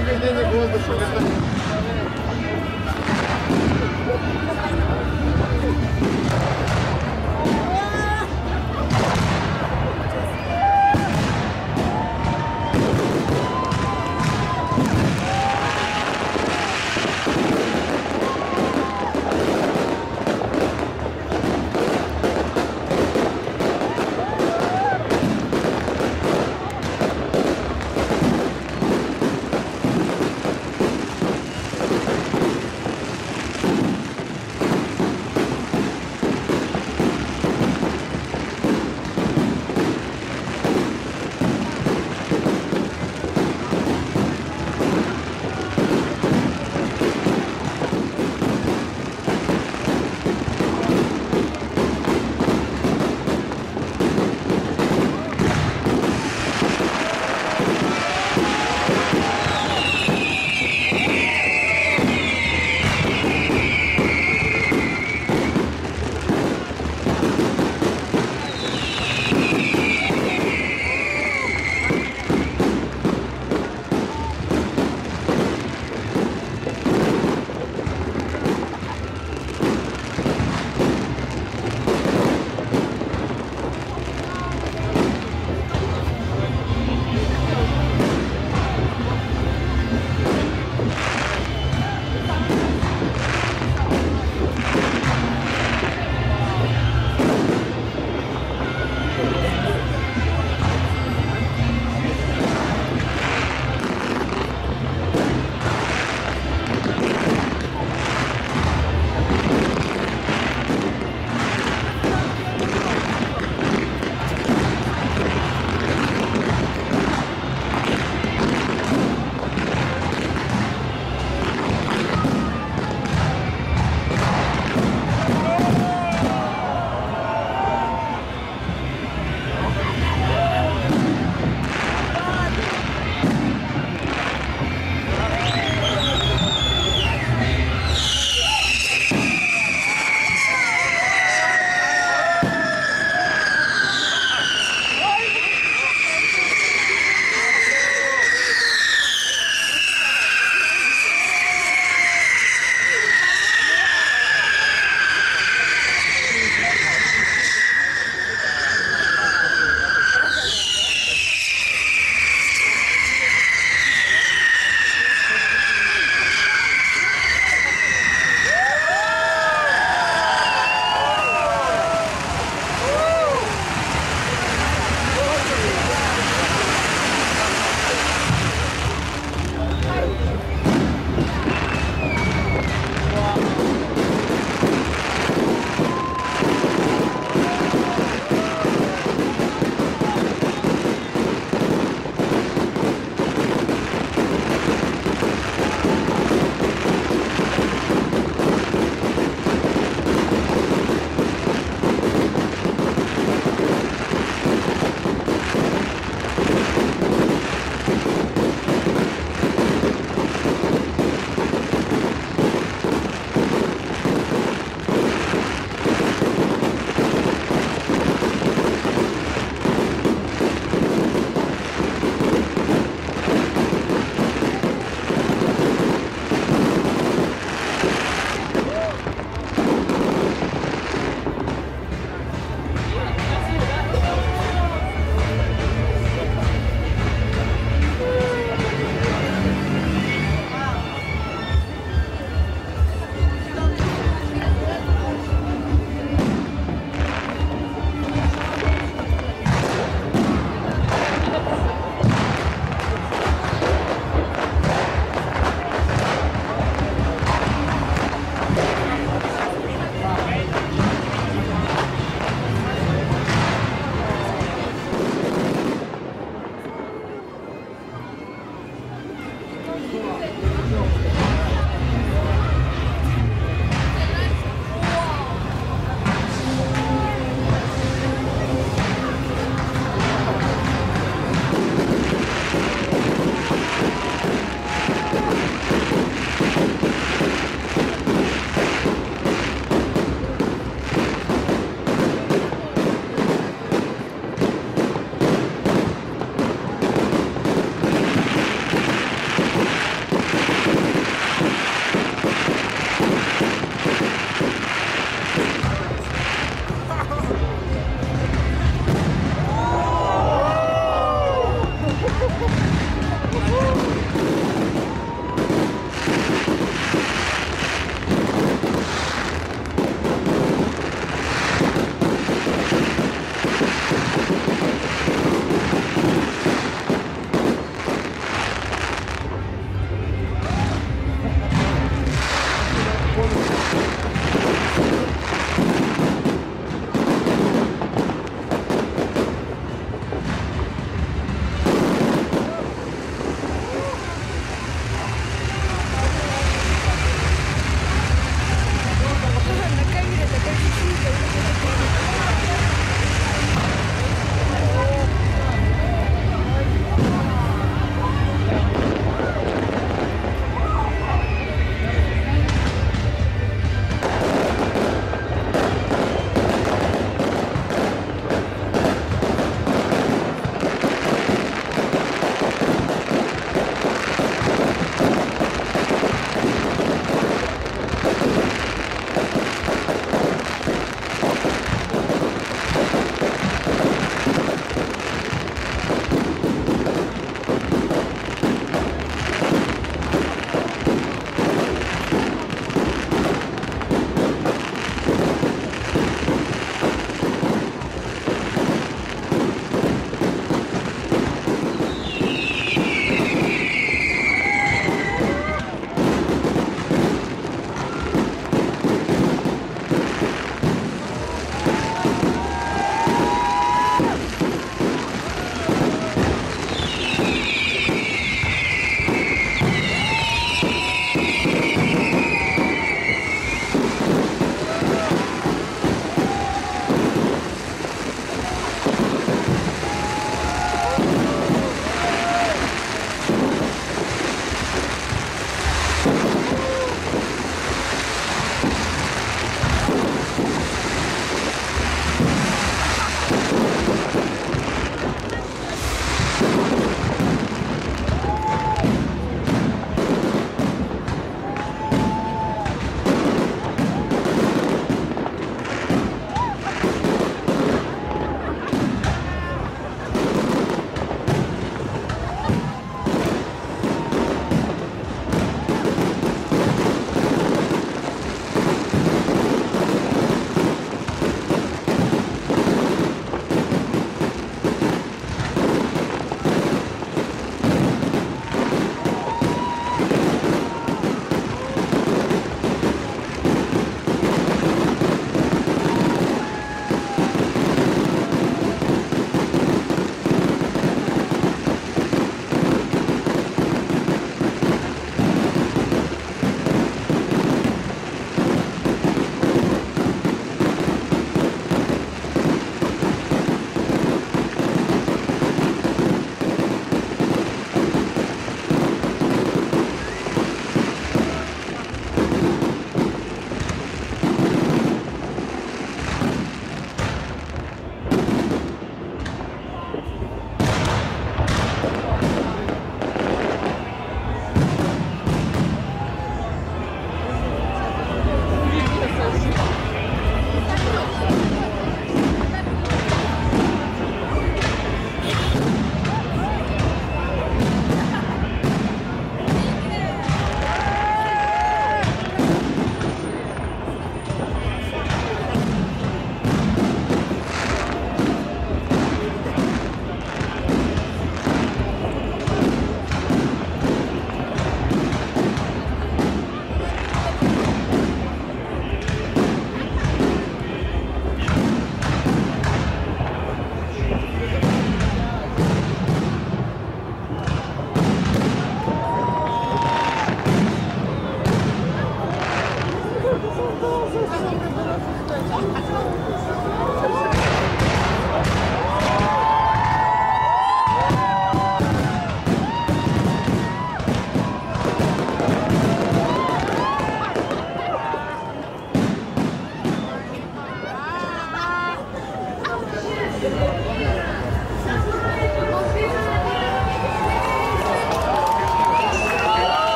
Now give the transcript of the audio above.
vender negócio. não,